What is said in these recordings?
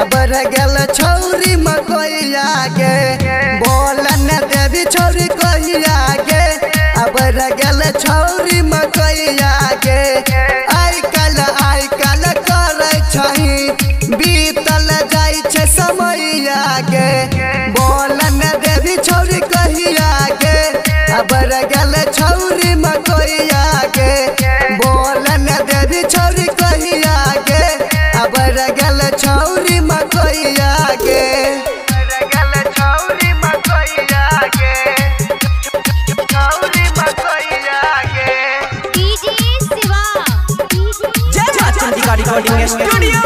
अब गल छौरी मकोइया के बोलन देवी छोरी कोहिया के अब गल छौरी मकोइया के आई कल आई कल करे छही। बीतल जाइ छै समैया के बोलन देवी छोरी कहिया के अब गल रिकॉर्डिंग स्टूडियो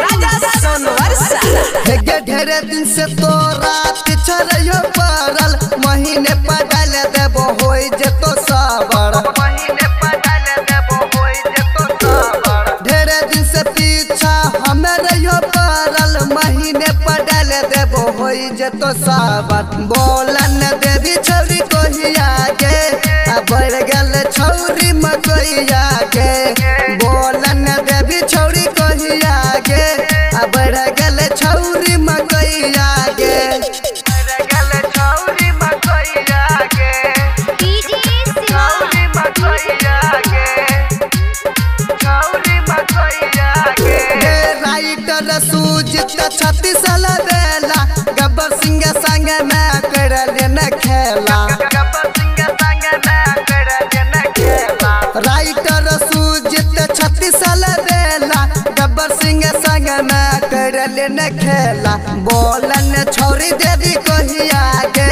राजा सोनवर्षा हेगे ढेरे दिन से तो रात छरयो पड़ल महीने पड़ल देबो होई जेतो साबर महीने पड़ल देबो होई जेतो साबर ढेरे दिन से पीछा हमें रहियो पड़ल महीने पड़ल देबो होई जेतो साबर बोलन देवी सूजित छत्तीस साल खेला गब्बर सिंह संग में कर न खेला। राइटर सूजित छत्तीस बेला गब्बर सिंह संग में कर न खेला। बोलन छोरी देवी कहिया के।